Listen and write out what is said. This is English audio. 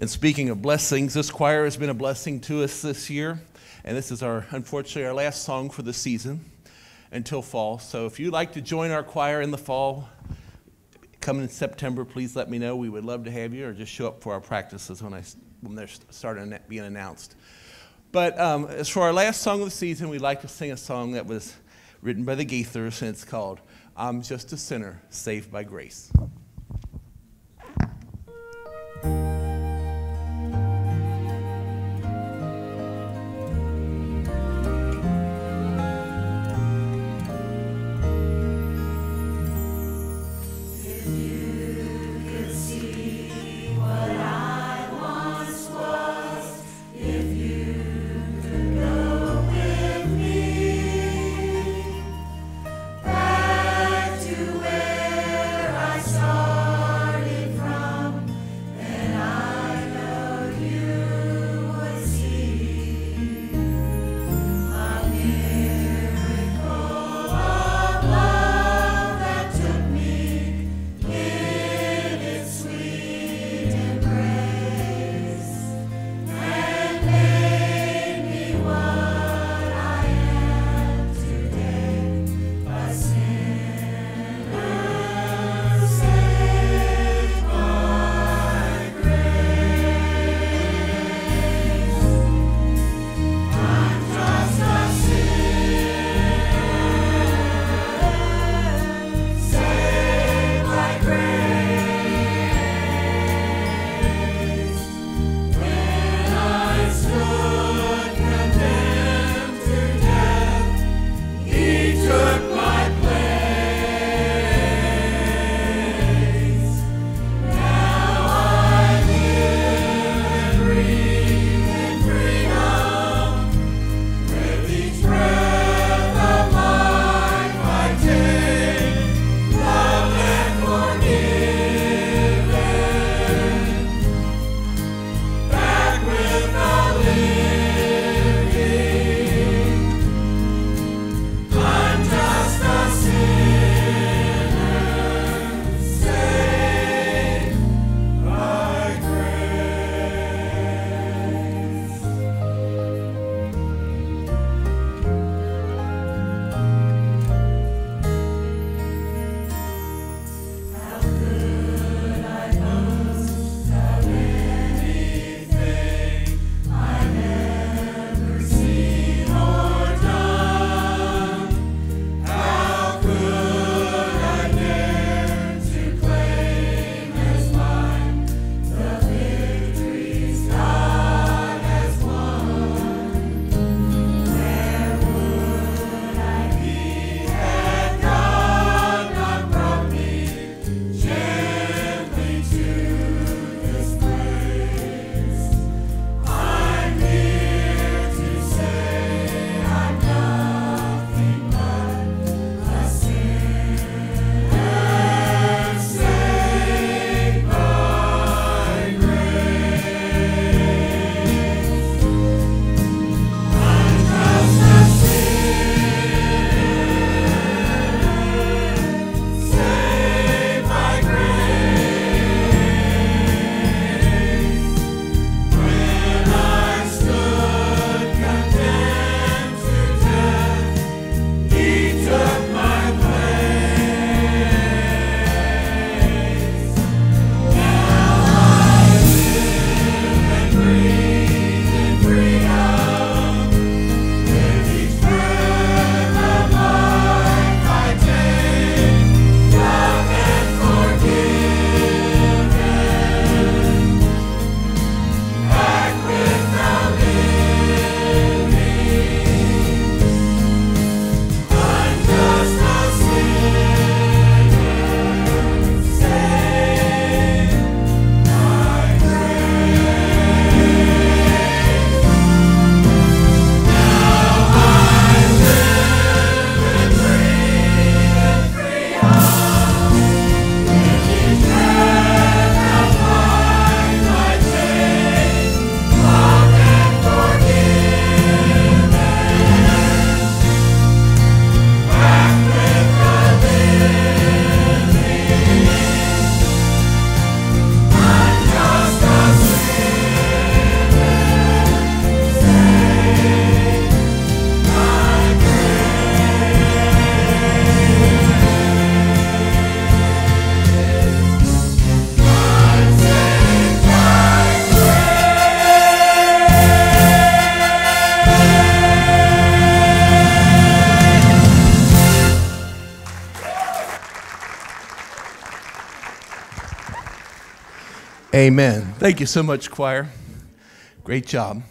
And speaking of blessings, this choir has been a blessing to us this year. And this is our, unfortunately, our last song for the season until fall. So if you'd like to join our choir in the fall, coming in September, please let me know. We would love to have you, or just show up for our practices when, I, when they're starting being announced. But um, as for our last song of the season, we'd like to sing a song that was written by the Gaithers, and it's called I'm Just a Sinner Saved by Grace. Amen. Thank you so much, choir. Great job.